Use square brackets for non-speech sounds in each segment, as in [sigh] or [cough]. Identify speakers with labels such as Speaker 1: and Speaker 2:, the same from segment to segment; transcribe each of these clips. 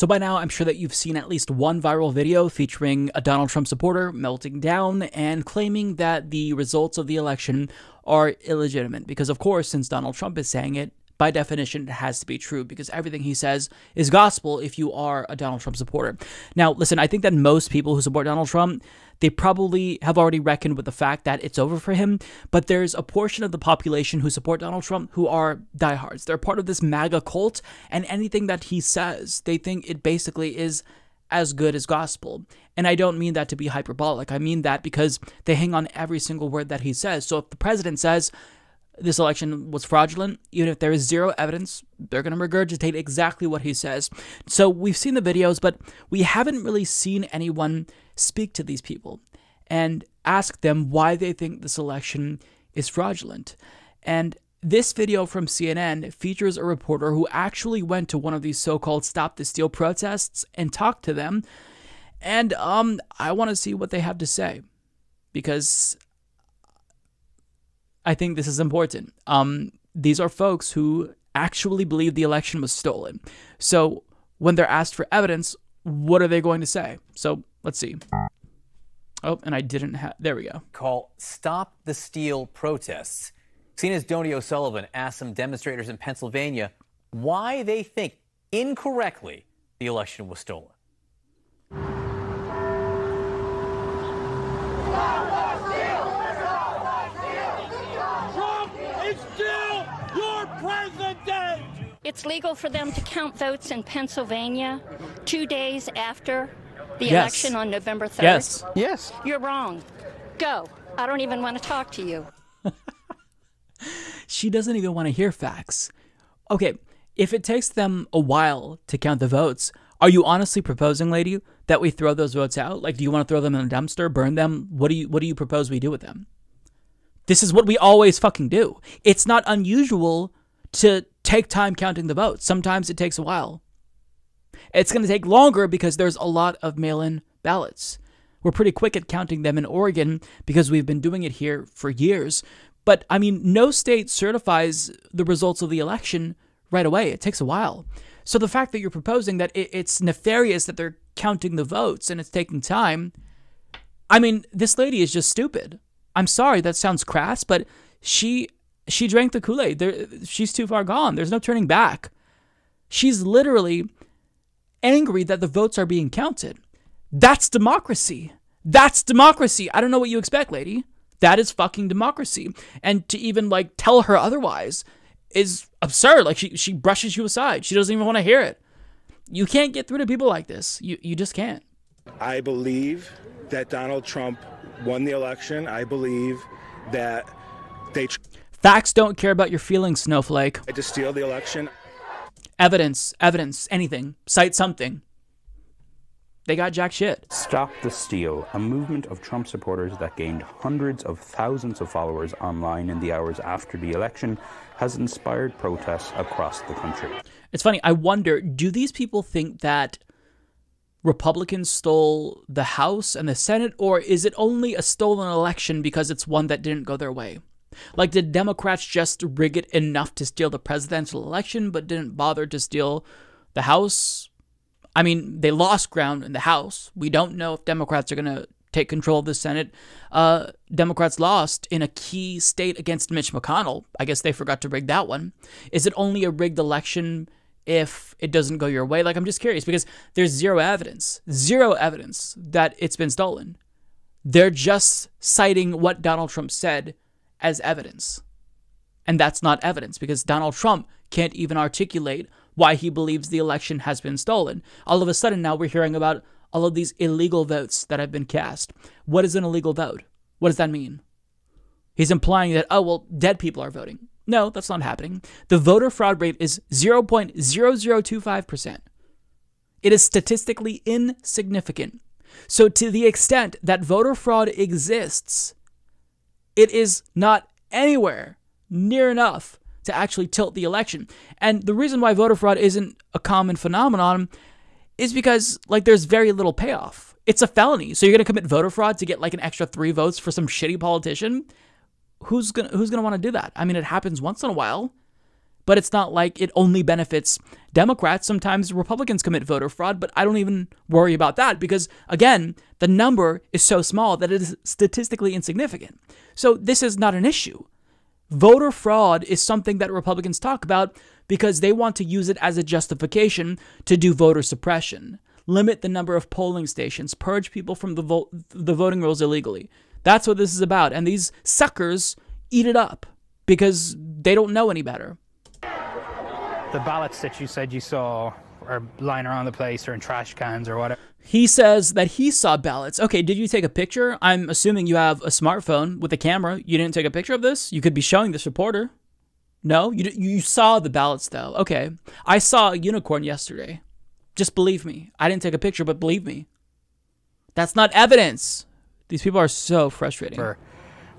Speaker 1: So by now, I'm sure that you've seen at least one viral video featuring a Donald Trump supporter melting down and claiming that the results of the election are illegitimate. Because, of course, since Donald Trump is saying it, by definition, it has to be true because everything he says is gospel if you are a Donald Trump supporter. Now, listen, I think that most people who support Donald Trump, they probably have already reckoned with the fact that it's over for him, but there's a portion of the population who support Donald Trump who are diehards. They're part of this MAGA cult, and anything that he says, they think it basically is as good as gospel. And I don't mean that to be hyperbolic. I mean that because they hang on every single word that he says. So if the president says, this election was fraudulent, even if there is zero evidence, they're going to regurgitate exactly what he says. So we've seen the videos, but we haven't really seen anyone speak to these people and ask them why they think this election is fraudulent. And this video from CNN features a reporter who actually went to one of these so-called Stop the Steal protests and talked to them. And um, I want to see what they have to say because I think this is important. Um, these are folks who actually believe the election was stolen. So when they're asked for evidence, what are they going to say? So let's see. Oh, and I didn't have. There we go.
Speaker 2: Call Stop the Steal protests. CNN's Donie O'Sullivan asked some demonstrators in Pennsylvania why they think incorrectly the election was stolen.
Speaker 3: It's legal for them to count votes in Pennsylvania two days after the
Speaker 1: Yes.
Speaker 3: election on November 3rd.
Speaker 1: Yes.
Speaker 4: Yes.
Speaker 3: You're wrong. Go. I don't even want to talk to you. [laughs]
Speaker 1: She doesn't even want to hear facts. Okay, if it takes them a while to count the votes, are you honestly proposing, lady, that we throw those votes out? Like, do you want to throw them in a dumpster, burn them? What do you What do you propose we do with them? This is what we always fucking do. It's not unusual to take time counting the votes. Sometimes it takes a while. It's going to take longer because there's a lot of mail-in ballots. We're pretty quick at counting them in Oregon because we've been doing it here for years. But I mean, no state certifies the results of the election right away. It takes a while. So the fact that you're proposing that it's nefarious that they're counting the votes and it's taking time, I mean, this lady is just stupid. I'm sorry that sounds crass, but she she drank the Kool-Aid. There, she's too far gone. There's no turning back. She's literally angry that the votes are being counted. That's democracy. That's democracy. I don't know what you expect, lady. That is fucking democracy. And to even like tell her otherwise is absurd. Like she she brushes you aside. She doesn't even want to hear it. You can't get through to people like this. You you just can't.
Speaker 5: I believe that Donald Trump won the election. I believe that they
Speaker 1: Facts don't care about your feelings, snowflake.
Speaker 5: tried to steal the election.
Speaker 1: Evidence, evidence, anything. Cite something. They got jack shit.
Speaker 6: Stop the Steal, a movement of Trump supporters that gained hundreds of thousands of followers online in the hours after the election, has inspired protests across the country.
Speaker 1: It's funny. I wonder do these people think that Republicans stole the House and the Senate, or is it only a stolen election because it's one that didn't go their way? Like, did Democrats just rig it enough to steal the presidential election, but didn't bother to steal the House? I mean, they lost ground in the House. We don't know if Democrats are going to take control of the Senate. Uh, Democrats lost in a key state against Mitch McConnell. I guess they forgot to rig that one. Is it only a rigged election if it doesn't go your way? Like, I'm just curious because there's zero evidence, zero evidence that it's been stolen. They're just citing what Donald Trump said as evidence. And that's not evidence because Donald Trump can't even articulate why he believes the election has been stolen. All of a sudden, now we're hearing about all of these illegal votes that have been cast. What is an illegal vote? What does that mean? He's implying that, oh, well, dead people are voting. No, that's not happening. The voter fraud rate is 0.0025%. It is statistically insignificant. So, to the extent that voter fraud exists, it is not anywhere near enough to actually tilt the election. And the reason why voter fraud isn't a common phenomenon is because like there's very little payoff. It's a felony. So you're going to commit voter fraud to get like an extra 3 votes for some shitty politician? Who's going to who's going to want to do that? I mean it happens once in a while, but it's not like it only benefits Democrats. Sometimes Republicans commit voter fraud, but I don't even worry about that because, again, the number is so small that it is statistically insignificant. So this is not an issue. Voter fraud is something that Republicans talk about because they want to use it as a justification to do voter suppression, limit the number of polling stations, purge people from the, vo- the voting rolls illegally. That's what this is about. And these suckers eat it up because they don't know any better.
Speaker 4: The ballots that you said you saw are lying around the place or in trash cans or whatever.
Speaker 1: He says that he saw ballots. Okay, did you take a picture? I'm assuming you have a smartphone with a camera. You didn't take a picture of this? You could be showing this reporter. No, you you saw the ballots though. Okay, I saw a unicorn yesterday. Just believe me. I didn't take a picture, but believe me. That's not evidence. These people are so frustrating.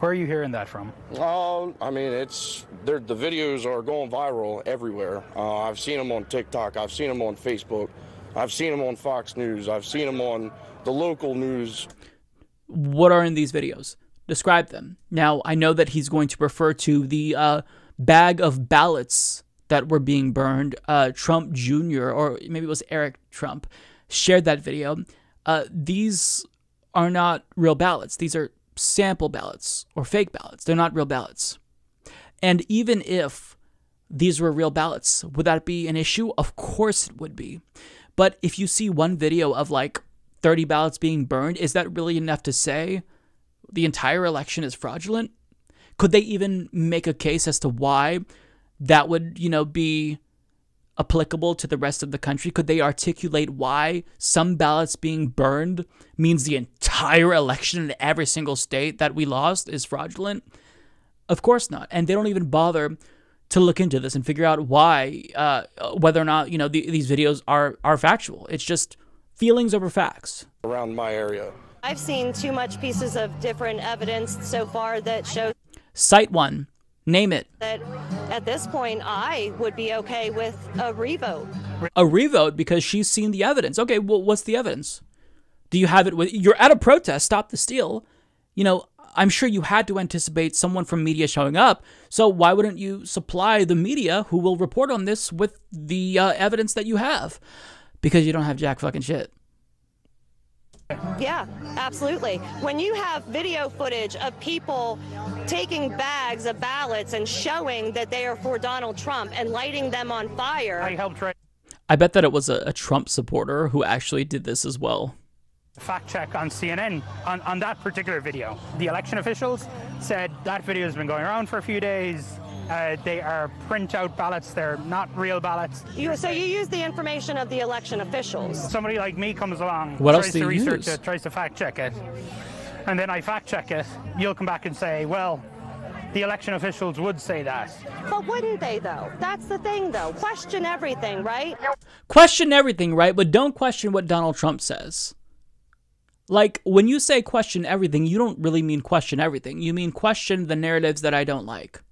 Speaker 4: Where are you hearing that from?
Speaker 7: Oh, I mean, it's the videos are going viral everywhere. Uh, I've seen them on TikTok. I've seen them on Facebook. I've seen them on Fox News. I've seen them on the local news.
Speaker 1: What are in these videos? Describe them. Now, I know that he's going to refer to the uh, bag of ballots that were being burned. Uh, Trump Jr., or maybe it was Eric Trump, shared that video. Uh, these are not real ballots. These are sample ballots or fake ballots. They're not real ballots. And even if these were real ballots, would that be an issue? Of course it would be. But if you see one video of like 30 ballots being burned, is that really enough to say the entire election is fraudulent? Could they even make a case as to why that would, you know, be applicable to the rest of the country? Could they articulate why some ballots being burned means the entire election in every single state that we lost is fraudulent? Of course not. And they don't even bother to look into this and figure out why, uh, whether or not you know the, these videos are are factual. It's just feelings over facts.
Speaker 7: Around my area,
Speaker 8: I've seen too much pieces of different evidence so far that shows.
Speaker 1: Cite one. Name it.
Speaker 8: That at this point, I would be okay with a revote.
Speaker 1: A revote because she's seen the evidence. Okay, well, what's the evidence? Do you have it with? You're at a protest. Stop the steal. You know, I'm sure you had to anticipate someone from media showing up. So why wouldn't you supply the media who will report on this with the uh, evidence that you have? Because you don't have jack fucking shit.
Speaker 8: Yeah, absolutely. When you have video footage of people taking bags of ballots and showing that they are for Donald Trump and lighting them on fire.
Speaker 4: I helped write.
Speaker 1: I bet that it was a, a Trump supporter who actually did this as well
Speaker 4: fact check on CNN on, on that particular video. The election officials said that video has been going around for a few days. Uh, they are printout ballots. They're not real ballots.
Speaker 8: You, so you use the information of the election officials.
Speaker 4: Somebody like me comes along,
Speaker 1: what
Speaker 4: tries
Speaker 1: else
Speaker 4: to research
Speaker 1: use?
Speaker 4: it, tries to fact check it, and then I fact check it. You'll come back and say, well, the election officials would say that.
Speaker 8: But wouldn't they, though? That's the thing, though. Question everything, right?
Speaker 1: Question everything, right? But don't question what Donald Trump says. Like, when you say question everything, you don't really mean question everything. You mean question the narratives that I don't like.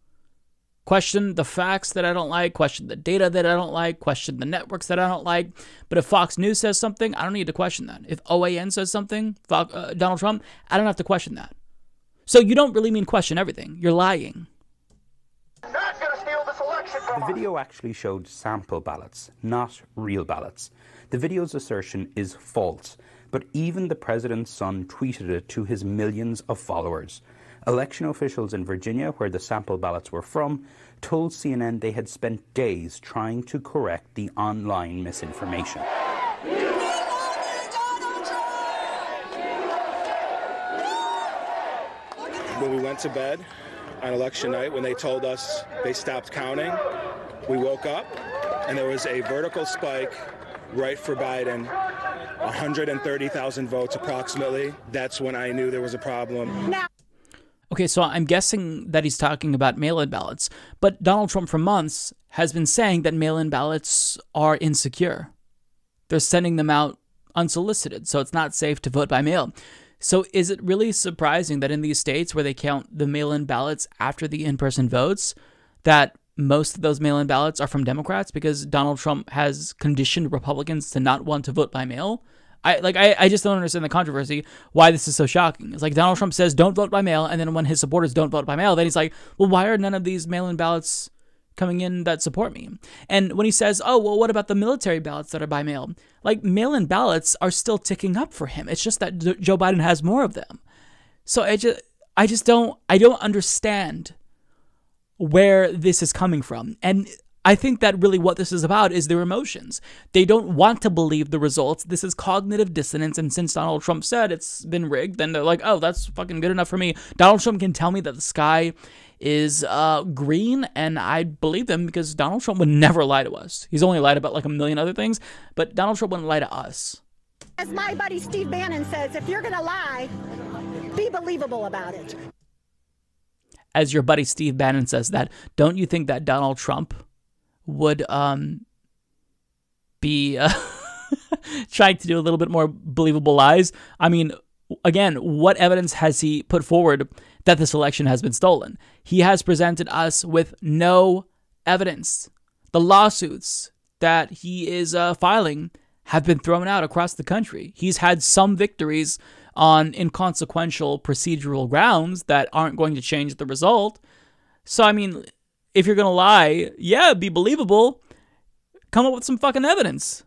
Speaker 1: Question the facts that I don't like, question the data that I don't like, question the networks that I don't like. But if Fox News says something, I don't need to question that. If OAN says something, Fox, uh, Donald Trump, I don't have to question that. So you don't really mean question everything. You're lying.
Speaker 6: The video actually showed sample ballots, not real ballots. The video's assertion is false but even the president's son tweeted it to his millions of followers. Election officials in Virginia, where the sample ballots were from, told CNN they had spent days trying to correct the online misinformation.
Speaker 5: When we went to bed on election night, when they told us they stopped counting, we woke up and there was a vertical spike right for Biden 130,000 votes approximately. That's when I knew there was a problem.
Speaker 8: Now-
Speaker 1: Okay, so I'm guessing that he's talking about mail in ballots, but Donald Trump for months has been saying that mail in ballots are insecure. They're sending them out unsolicited, so it's not safe to vote by mail. So is it really surprising that in these states where they count the mail in ballots after the in person votes, that most of those mail in ballots are from Democrats because Donald Trump has conditioned Republicans to not want to vote by mail. I like I, I just don't understand the controversy why this is so shocking. It's like Donald Trump says don't vote by mail and then when his supporters don't vote by mail, then he's like, Well, why are none of these mail in ballots coming in that support me. And when he says, "Oh, well, what about the military ballots that are by mail?" Like mail-in ballots are still ticking up for him. It's just that Joe Biden has more of them. So I just I just don't I don't understand where this is coming from. And I think that really what this is about is their emotions. They don't want to believe the results. This is cognitive dissonance. And since Donald Trump said it's been rigged, then they're like, oh, that's fucking good enough for me. Donald Trump can tell me that the sky is uh, green, and I believe them because Donald Trump would never lie to us. He's only lied about like a million other things, but Donald Trump wouldn't lie to us.
Speaker 9: As my buddy Steve Bannon says, if you're going to lie, be believable about it.
Speaker 1: As your buddy Steve Bannon says that, don't you think that Donald Trump would um, be uh, [laughs] trying to do a little bit more believable lies? I mean, again, what evidence has he put forward that this election has been stolen? He has presented us with no evidence. The lawsuits that he is uh, filing have been thrown out across the country. He's had some victories on inconsequential procedural grounds that aren't going to change the result. So, I mean, if you're going to lie, yeah, be believable. Come up with some fucking evidence.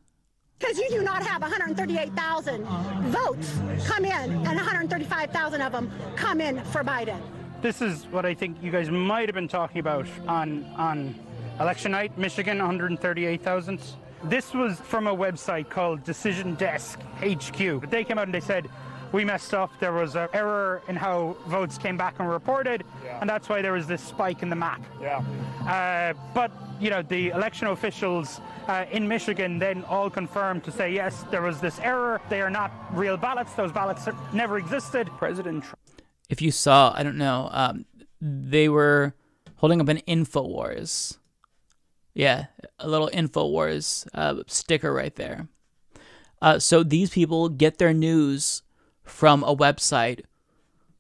Speaker 9: Because you do not have 138,000 votes come in, and 135,000 of them come in for Biden.
Speaker 4: This is what I think you guys might have been talking about on on election night, Michigan, 138,000. This was from a website called Decision Desk HQ. They came out and they said, we messed up. There was an error in how votes came back and reported, yeah. and that's why there was this spike in the map.
Speaker 5: Yeah.
Speaker 4: Uh, but you know, the election officials uh, in Michigan then all confirmed to say yes, there was this error. They are not real ballots. Those ballots never existed.
Speaker 6: President. Trump.
Speaker 1: If you saw, I don't know, um, they were holding up an Infowars. Yeah, a little Infowars uh, sticker right there. Uh, so these people get their news from a website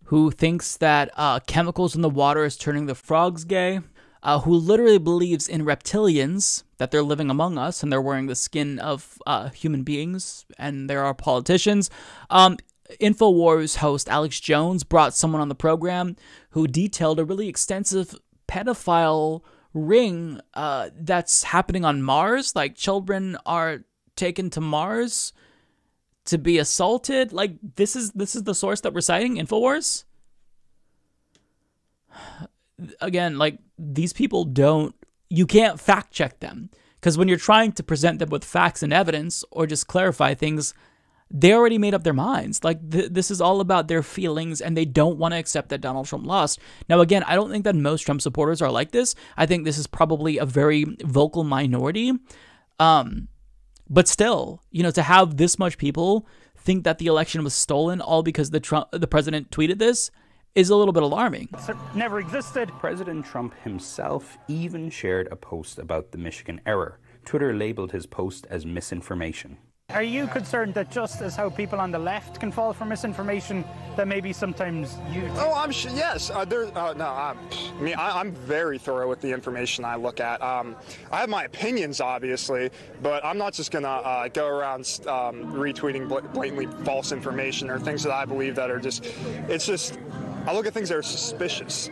Speaker 1: who thinks that uh, chemicals in the water is turning the frogs gay, uh, who literally believes in reptilians, that they're living among us and they're wearing the skin of uh, human beings, and there are politicians. Um, InfoWars host Alex Jones brought someone on the program who detailed a really extensive pedophile ring uh, that's happening on Mars. Like children are taken to Mars to be assaulted. Like this is this is the source that we're citing, Infowars. [sighs] Again, like these people don't you can't fact check them because when you're trying to present them with facts and evidence or just clarify things, they already made up their minds. Like th- this is all about their feelings, and they don't want to accept that Donald Trump lost. Now, again, I don't think that most Trump supporters are like this. I think this is probably a very vocal minority. Um, but still, you know, to have this much people think that the election was stolen all because the Trump, the president tweeted this is a little bit alarming.
Speaker 4: Never existed.
Speaker 6: President Trump himself even shared a post about the Michigan error. Twitter labeled his post as misinformation.
Speaker 4: Are you concerned that just as how people on the left can fall for misinformation, that maybe sometimes you?
Speaker 10: Oh, I'm sure. Yes, uh, there. Uh, no, I'm, I mean, I, am very thorough with the information I look at. Um, I have my opinions, obviously, but I'm not just gonna uh, go around um, retweeting blatantly false information or things that I believe that are just. It's just. I look at things that are suspicious.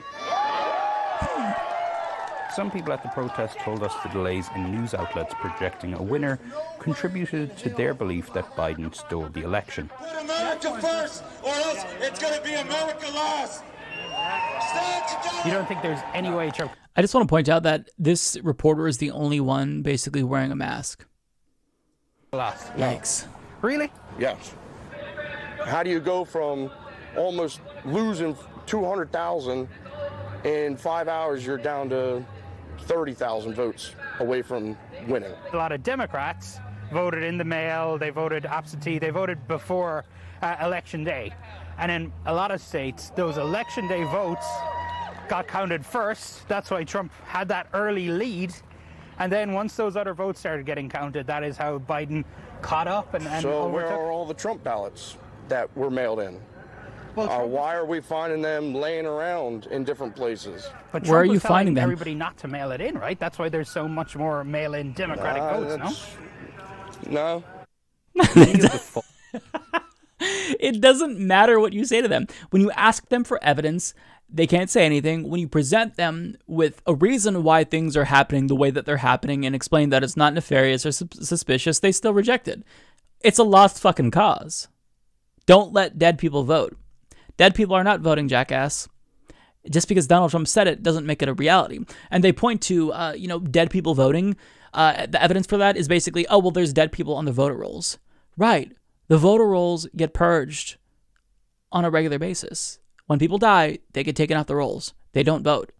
Speaker 6: Some people at the protest told us the delays in news outlets projecting a winner contributed to their belief that Biden stole the election.
Speaker 11: Put America first, or else it's going to be America last.
Speaker 4: You don't think there's any way Trump?
Speaker 1: I just want to point out that this reporter is the only one basically wearing a mask.
Speaker 4: Last.
Speaker 1: Yikes.
Speaker 4: Really?
Speaker 7: Yes. How do you go from almost losing 200,000 in five hours, you're down to 30,000 votes away from winning.
Speaker 4: A lot of Democrats voted in the mail, they voted absentee, they voted before uh, election day. And in a lot of states, those election day votes got counted first. That's why Trump had that early lead. And then once those other votes started getting counted, that is how Biden caught up and, and
Speaker 7: So
Speaker 4: overtook.
Speaker 7: where are all the Trump ballots that were mailed in? Well, uh, why are we finding them laying around in different places?
Speaker 4: But
Speaker 1: Where are you finding them?
Speaker 4: Everybody not to mail it in, right? That's why there's so much more mail-in Democratic
Speaker 7: Nah,
Speaker 4: votes, no?
Speaker 7: No. [laughs] [laughs]
Speaker 1: it doesn't matter what you say to them. When you ask them for evidence, they can't say anything. When you present them with a reason why things are happening the way that they're happening and explain that it's not nefarious or sus- suspicious, they still reject it. It's a lost fucking cause. Don't let dead people vote. Dead people are not voting, jackass. Just because Donald Trump said it doesn't make it a reality. And they point to, uh, you know, dead people voting. Uh, the evidence for that is basically, oh, well, there's dead people on the voter rolls. Right. The voter rolls get purged on a regular basis. When people die, they get taken off the rolls. They don't vote.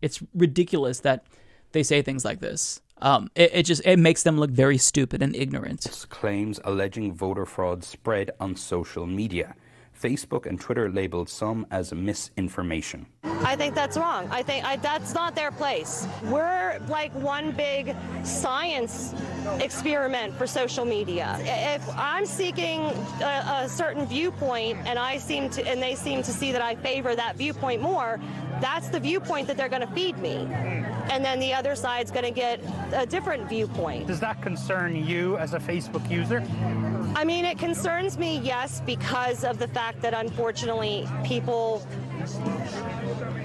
Speaker 1: It's ridiculous that they say things like this. Um, it, it just it makes them look very stupid and ignorant.
Speaker 6: Claims alleging voter fraud spread on social media. Facebook and Twitter labeled some as misinformation.
Speaker 8: I think that's wrong. I think I, that's not their place. We're like one big science experiment for social media. If I'm seeking a, a certain viewpoint and I seem to, and they seem to see that I favor that viewpoint more, that's the viewpoint that they're going to feed me. And then the other side's going to get a different viewpoint.
Speaker 4: Does that concern you as a Facebook user?
Speaker 8: I mean, it concerns me, yes, because of the fact that unfortunately people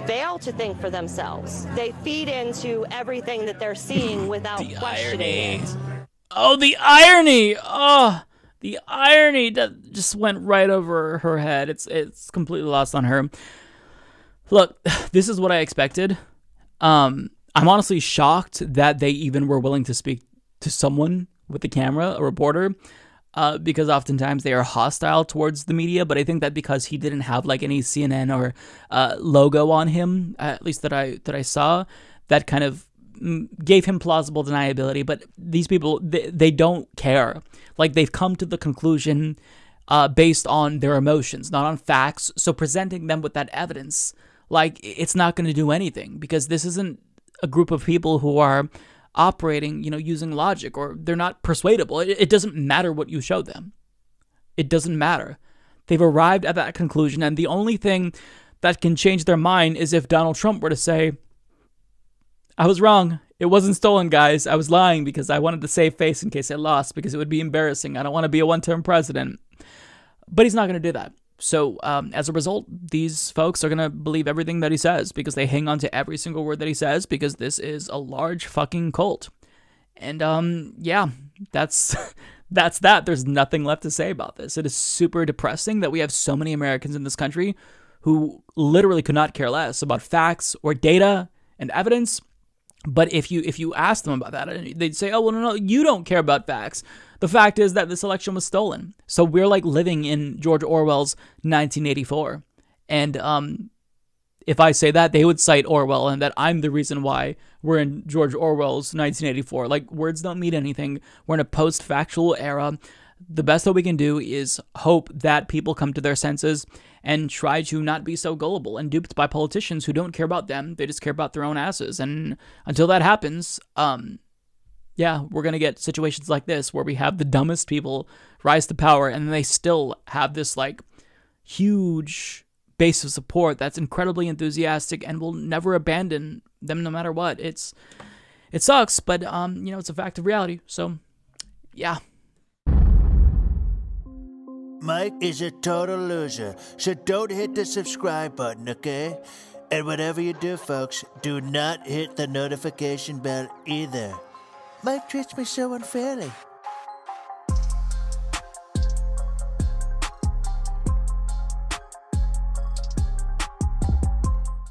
Speaker 8: fail to think for themselves. They feed into everything that they're seeing without questioning it.
Speaker 1: Oh, the irony! Oh, the irony that just went right over her head. It's it's completely lost on her. Look, [sighs] this is what I expected. Um, I'm honestly shocked that they even were willing to speak to someone with the camera, a reporter, uh, because oftentimes they are hostile towards the media. But I think that because he didn't have like any CNN or uh, logo on him, at least that I that I saw, that kind of mm, gave him plausible deniability. But these people, they, they don't care. Like they've come to the conclusion uh, based on their emotions, not on facts. So presenting them with that evidence, like it's not going to do anything because this isn't a group of people who are operating, you know, using logic or they're not persuadable. It, it doesn't matter what you show them. It doesn't matter. They've arrived at that conclusion, and the only thing that can change their mind is if Donald Trump were to say, I was wrong. It wasn't stolen, guys. I was lying because I wanted to save face in case I lost because it would be embarrassing. I don't want to be a one term president. But he's not going to do that. So, um, as a result, these folks are going to believe everything that he says because they hang on to every single word that he says because this is a large fucking cult. And, um, yeah, that's. [laughs] That's that. There's nothing left to say about this. It is super depressing that we have so many Americans in this country who literally could not care less about facts or data and evidence. But if you if you ask them about that, they'd say, "Oh, well, no, no, you don't care about facts. The fact is that this election was stolen. So we're like living in George Orwell's 1984. And um, if I say that, they would cite Orwell and that I'm the reason why we're in George Orwell's 1984. Like, words don't mean anything. We're in a post factual era. The best that we can do is hope that people come to their senses and try to not be so gullible and duped by politicians who don't care about them. They just care about their own asses. And until that happens, um, yeah, we're going to get situations like this where we have the dumbest people rise to power and they still have this like huge base of support that's incredibly enthusiastic and will never abandon them no matter what. It's it sucks, but um, you know, it's a fact of reality. So, yeah.
Speaker 12: Mike is a total loser, so don't hit the subscribe button, okay? And whatever you do, folks, do not hit the notification bell either. Mike treats me so unfairly.